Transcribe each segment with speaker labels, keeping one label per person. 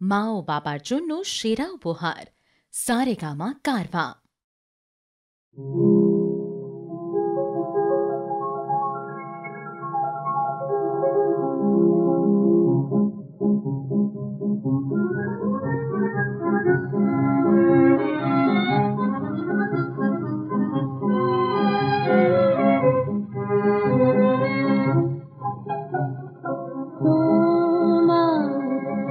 Speaker 1: মা ও বাবার জন্য সেরা উপহার সারেগামা কারভা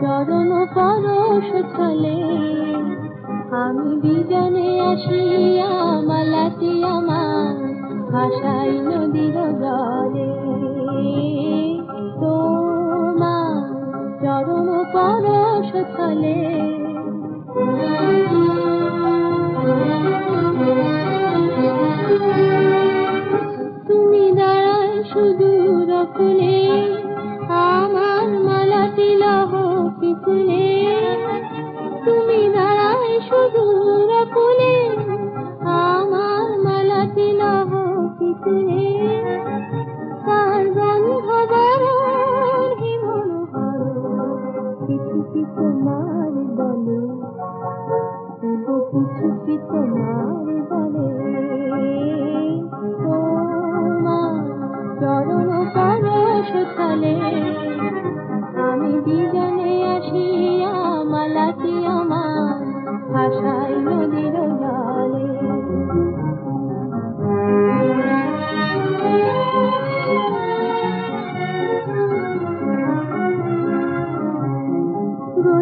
Speaker 2: চরণ পরশ ছলে, আমি বিজনে আসিয়া মালাতি আমার ভাষাই নদীর জলে। তোমার চরণ পরশ ছলে কিছু কি তোমার বলে কি তোমার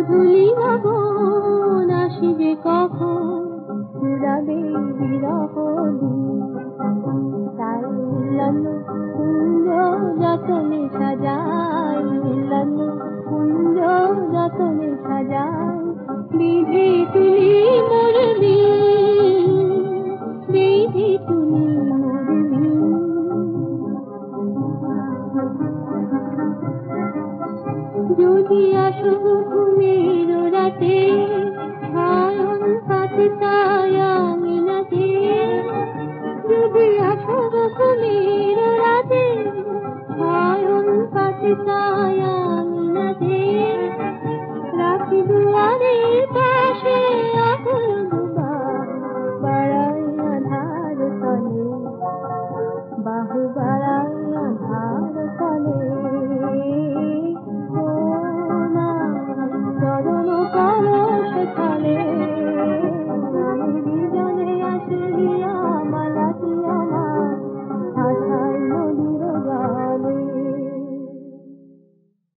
Speaker 2: ভুলি যদি আসো ঘুমের রাতে হাতে তায়া